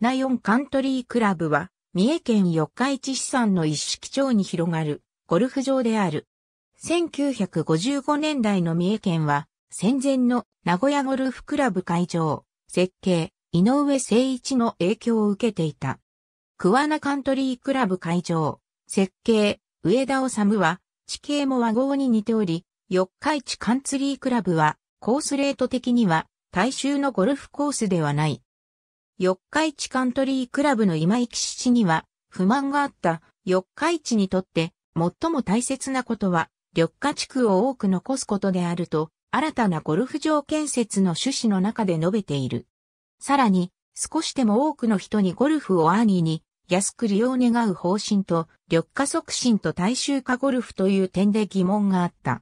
ナイオンカントリークラブは、三重県四日市市産の一色町に広がるゴルフ場である。1955年代の三重県は、戦前の名古屋ゴルフクラブ会場、設計、井上誠一の影響を受けていた。桑名カントリークラブ会場、設計、上田治は、地形も和合に似ており、四日市カンツリークラブは、コースレート的には、大衆のゴルフコースではない。四日市カントリークラブの今行き七には、不満があった四日市にとって、最も大切なことは、緑化地区を多く残すことであると、新たなゴルフ場建設の趣旨の中で述べている。さらに、少しでも多くの人にゴルフをアーニーに安く利用を願う方針と、緑化促進と大衆化ゴルフという点で疑問があった。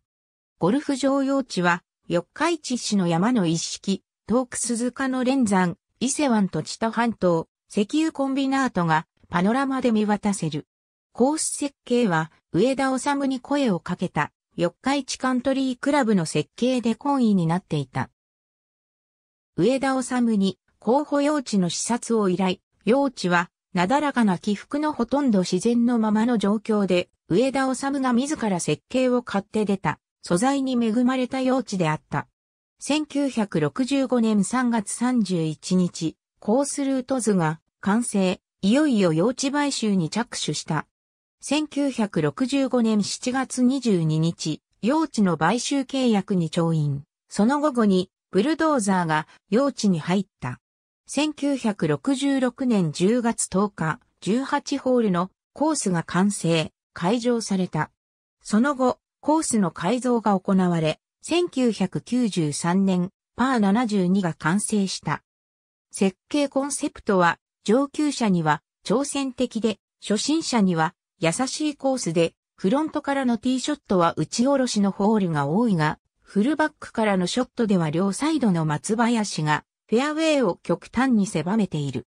ゴルフ場用地は、四日市市の山の一式、遠く鈴鹿の連山、伊勢湾と知多半島、石油コンビナートがパノラマで見渡せる。コース設計は上田治に声をかけた四日市カントリークラブの設計で懇意になっていた。上田治に候補用地の視察を依頼、用地はなだらかな起伏のほとんど自然のままの状況で、上田治が自ら設計を買って出た素材に恵まれた用地であった。1965年3月31日、コースルート図が完成、いよいよ用地買収に着手した。1965年7月22日、用地の買収契約に調印。その午後に、ブルドーザーが用地に入った。1966年10月10日、18ホールのコースが完成、開場された。その後、コースの改造が行われ、1993年、パー72が完成した。設計コンセプトは、上級者には挑戦的で、初心者には優しいコースで、フロントからのティーショットは打ち下ろしのホールが多いが、フルバックからのショットでは両サイドの松林がフェアウェイを極端に狭めている。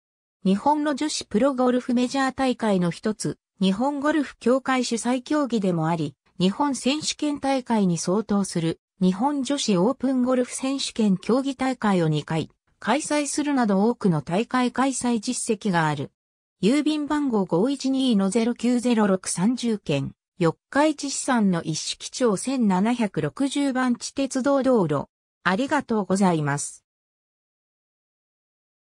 日本の女子プロゴルフメジャー大会の一つ、日本ゴルフ協会主催競技でもあり、日本選手権大会に相当する日本女子オープンゴルフ選手権競技大会を2回開催するなど多くの大会開催実績がある。郵便番号512-090630件、四日市市産の一式町1760番地鉄道道路。ありがとうございます。